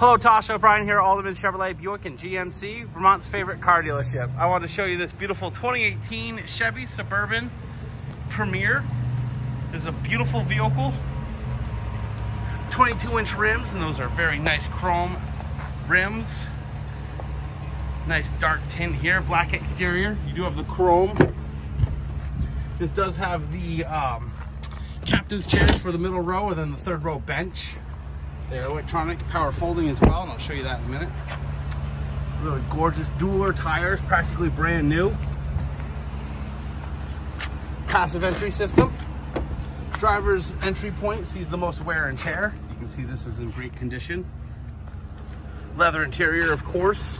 Hello, Tasha O'Brien here, Alderman Chevrolet Buick and GMC, Vermont's favorite car dealership. I want to show you this beautiful 2018 Chevy Suburban Premier. This is a beautiful vehicle. 22 inch rims, and those are very nice chrome rims. Nice dark tint here, black exterior. You do have the chrome. This does have the um, captain's chairs for the middle row and then the third row bench. Electronic power folding as well, and I'll show you that in a minute. Really gorgeous dueler tires, practically brand new. Passive entry system. Driver's entry point sees the most wear and tear. You can see this is in great condition. Leather interior, of course.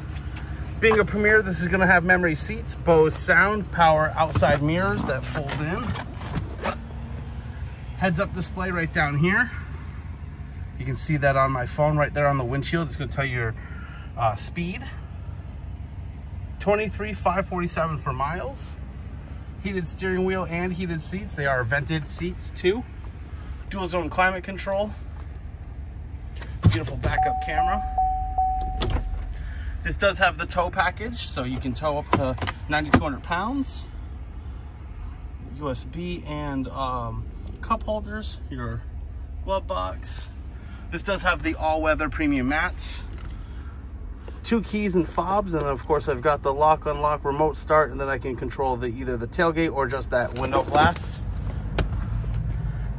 Being a Premier, this is gonna have memory seats, Bose sound, power outside mirrors that fold in. Heads-up display right down here. You can see that on my phone right there on the windshield. It's gonna tell you your uh, speed. 23,547 for miles. Heated steering wheel and heated seats. They are vented seats too. Dual zone climate control. Beautiful backup camera. This does have the tow package, so you can tow up to 9,200 pounds. USB and um, cup holders, your glove box. This does have the all-weather premium mats. Two keys and fobs, and of course I've got the lock unlock remote start, and then I can control the either the tailgate or just that window glass.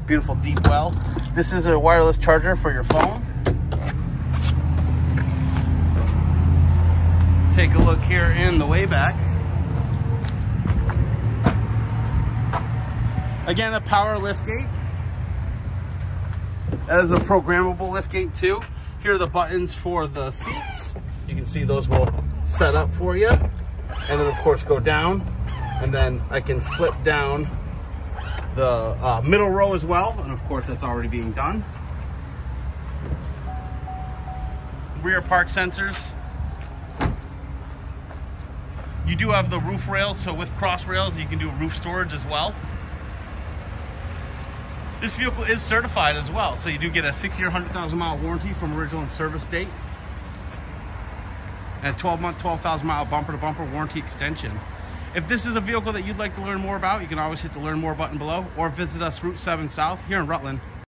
Beautiful deep well. This is a wireless charger for your phone. take a look here in the way back. Again, a power lift gate. Is a programmable lift gate too. Here are the buttons for the seats. You can see those will set up for you. And then of course go down. And then I can flip down the uh, middle row as well. And of course that's already being done. Rear park sensors. You do have the roof rails, so with cross rails, you can do roof storage as well. This vehicle is certified as well, so you do get a six-year, 100,000 mile warranty from original and service date. And a 12-month, 12,000 mile bumper-to-bumper warranty extension. If this is a vehicle that you'd like to learn more about, you can always hit the learn more button below or visit us Route 7 South here in Rutland